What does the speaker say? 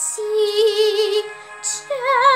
心真。